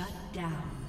Shut down.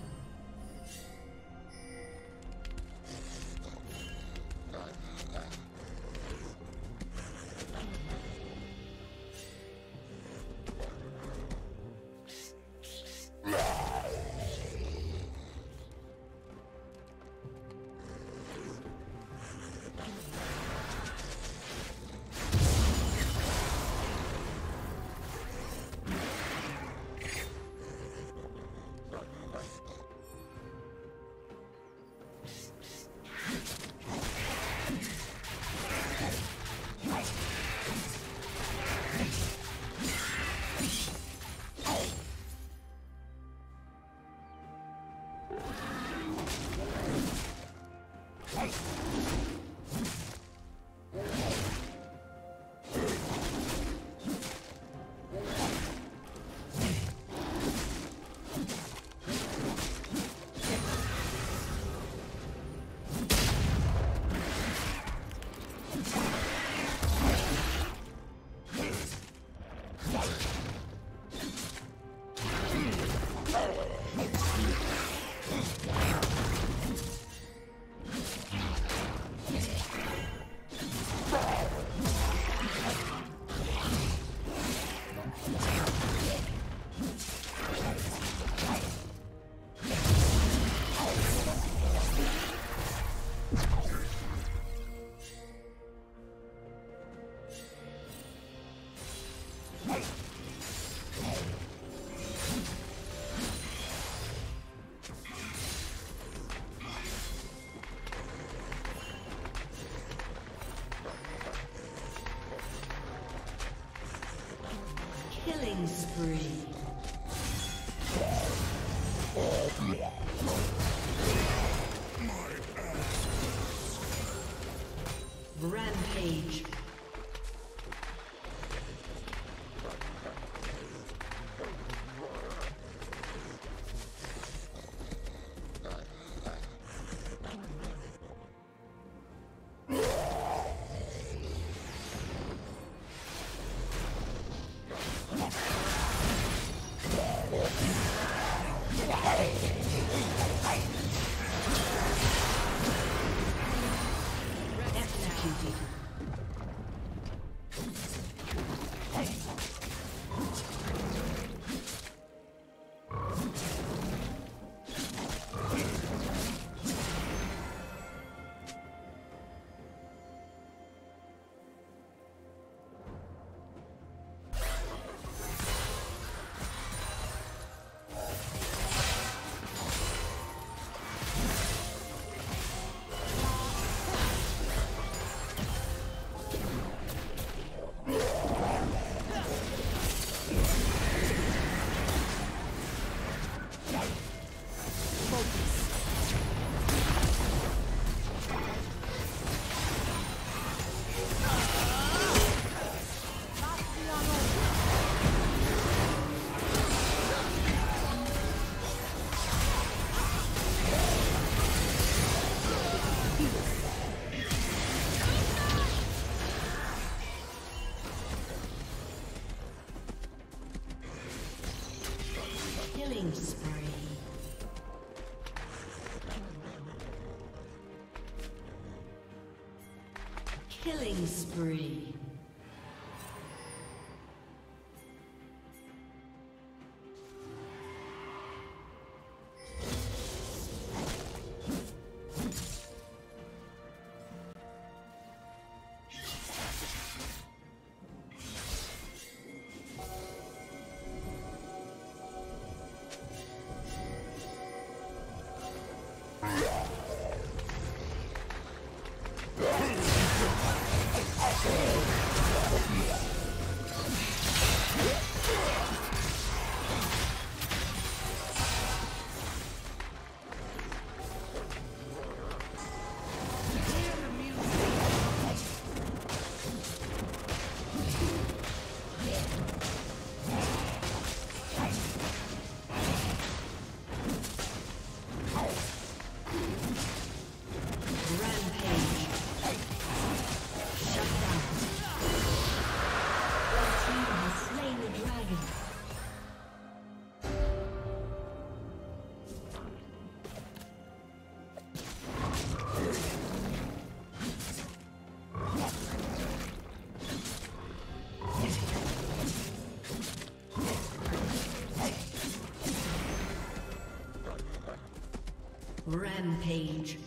Rampage.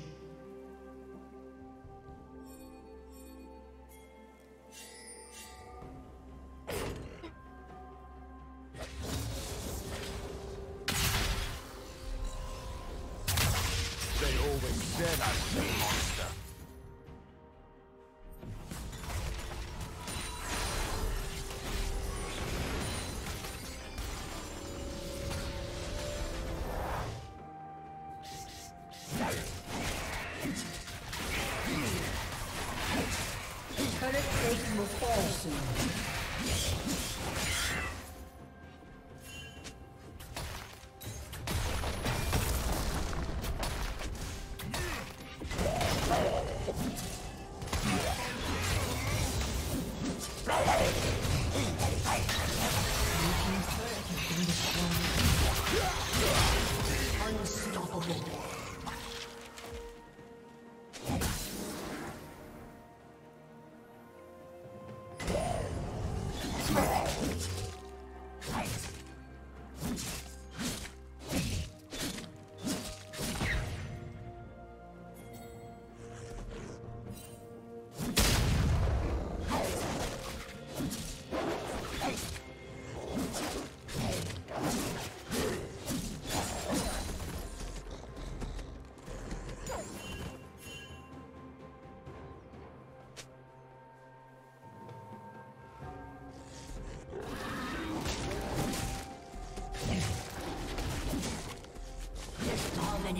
They always said I was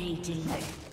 Dominating.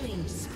Killing spree.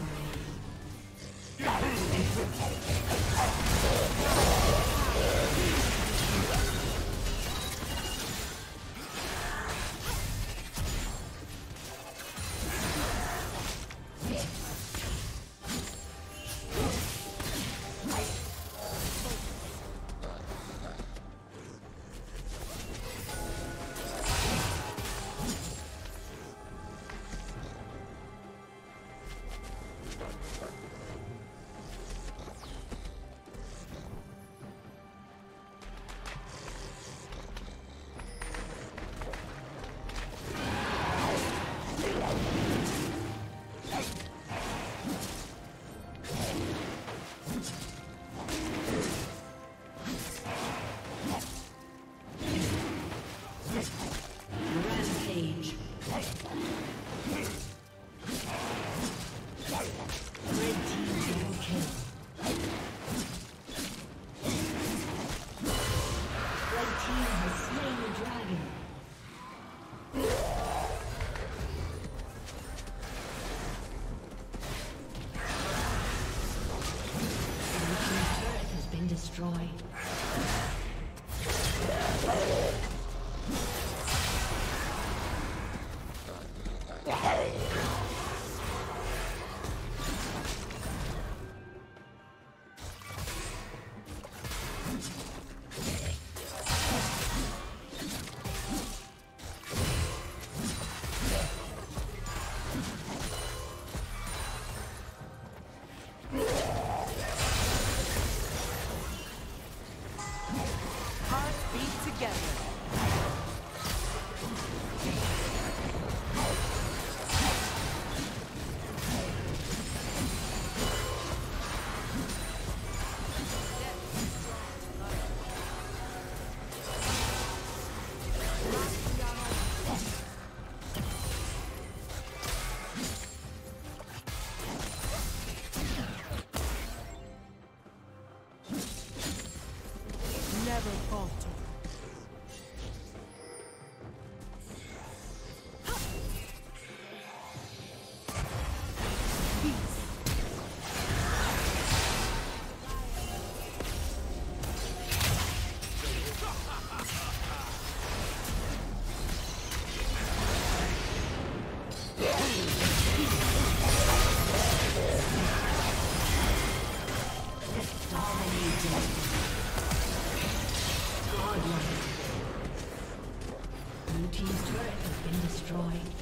不好意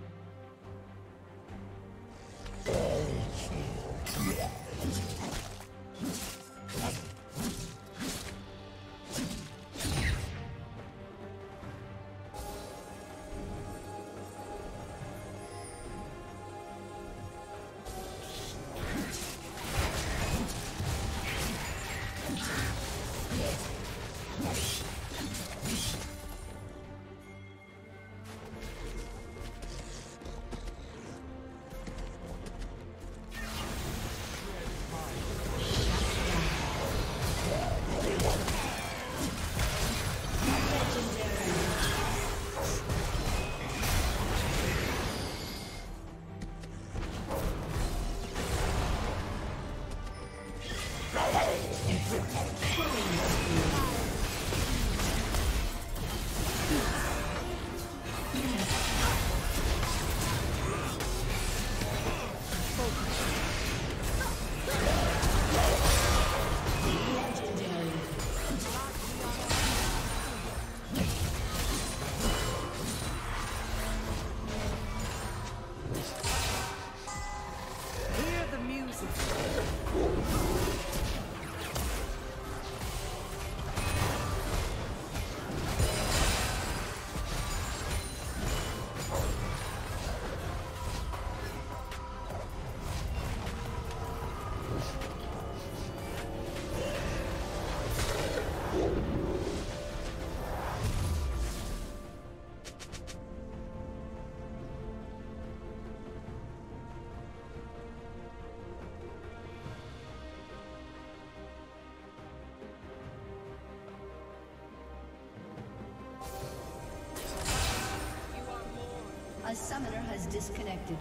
has disconnected.